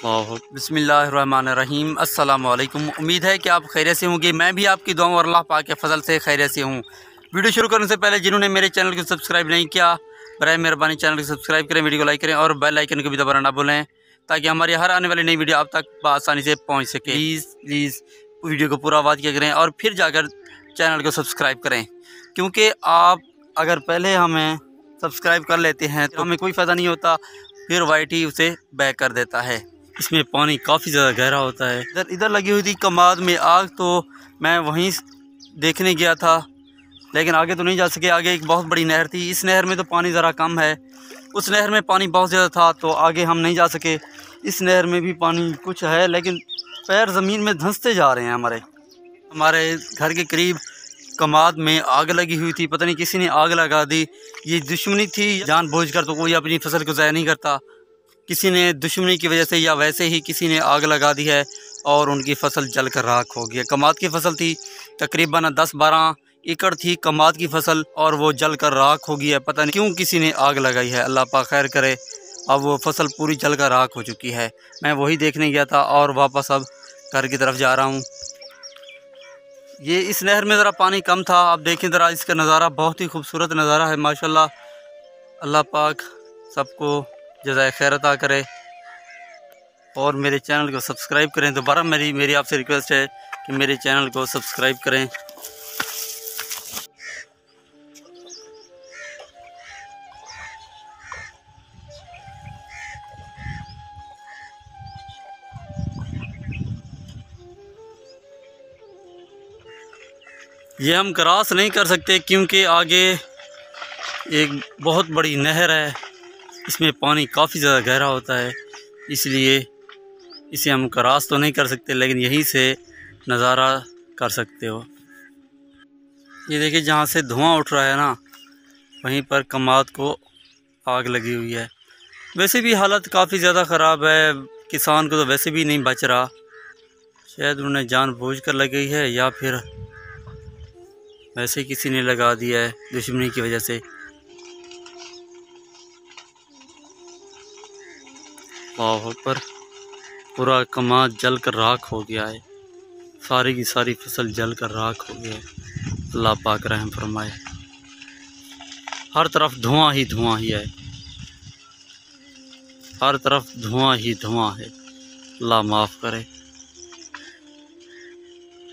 बसमीम अल्लाम उम्मीद है कि आप खैर से होंगे। मैं भी आपकी दुआ और अल्लाह पाक के फजल से खैर से हूँ। वीडियो शुरू करने से पहले जिन्होंने मेरे चैनल को सब्सक्राइब नहीं किया बर मेहरबानी चैनल को सब्सक्राइब करें, वीडियो को लाइक करें और बेल आइकन को भी दबाना ना भूलें, ताकि हमारी हर आने वाली नई वीडियो आप तक आसानी से पहुँच सके। प्लीज़ प्लीज़ वीडियो को पूरा आवाज़ किया करें और फिर जाकर चैनल को सब्सक्राइब करें। क्योंकि आप अगर पहले हमें सब्सक्राइब कर लेते हैं तो हमें कोई फ़ायदा नहीं होता, फिर ही उसे बैक कर देता है। इसमें पानी काफ़ी ज़्यादा गहरा होता है। इधर इधर लगी हुई थी कमाद में आग तो मैं वहीं देखने गया था। लेकिन आगे तो नहीं जा सके, आगे एक बहुत बड़ी नहर थी। इस नहर में तो पानी ज़रा कम है। उस नहर में पानी बहुत ज़्यादा था तो आगे हम नहीं जा सके। इस नहर में भी पानी कुछ है, लेकिन पैर ज़मीन में धंसते जा रहे हैं हमारे। हमारे घर के करीब कमाद में आग लगी हुई थी। पता नहीं किसी ने आग लगा दी। ये दुश्मनी थी, जान बोझ कर तो कोई अपनी फ़सल को ज़ाया नहीं करता। किसी ने दुश्मनी की वजह से या वैसे ही किसी ने आग लगा दी है और उनकी फ़सल जल कर राख हो गई कमाद की फ़सल थी, तकरीबन दस बारह एकड़ थी कमाद की फ़सल और वो जल कर राख हो गई है। पता नहीं क्यों किसी ने आग लगाई है। अल्लाह पा खैर करे, अब वो फ़सल पूरी जल कर राख हो चुकी है। मैं वही देखने गया था और वापस अब घर की तरफ़ जा रहा हूँ। ये इस नहर में ज़रा पानी कम था। आप देखें ज़रा इसका नज़ारा, बहुत ही खूबसूरत नज़ारा है, माशाल्लाह। अल्लाह पाक सबको जजाय खैर अदा करे। और मेरे चैनल को सब्सक्राइब करें। दोबारा मेरी मेरी आपसे रिक्वेस्ट है कि मेरे चैनल को सब्सक्राइब करें। ये हम क्रॉस नहीं कर सकते क्योंकि आगे एक बहुत बड़ी नहर है। इसमें पानी काफ़ी ज़्यादा गहरा होता है, इसलिए इसे हम क्रॉस तो नहीं कर सकते, लेकिन यहीं से नज़ारा कर सकते हो। ये देखिए, जहाँ से धुआँ उठ रहा है ना, वहीं पर कमाद को आग लगी हुई है। वैसे भी हालत काफ़ी ज़्यादा ख़राब है, किसान को तो वैसे भी नहीं बच रहा। शायद उन्हें जान बूझ कर लगी है, या फिर वैसे किसी ने लगा दिया है, दुश्मनी की वजह से। वहाँ पर पूरा कमा जल कर राख हो गया है। सारी की सारी फ़सल जल कर राख हो गया है। अल्लाह पाक रहम फरमाए। हर तरफ़ धुआँ ही धुआँ ही है। हर तरफ़ धुआँ ही धुआँ है। अल्लाह माफ़ करे।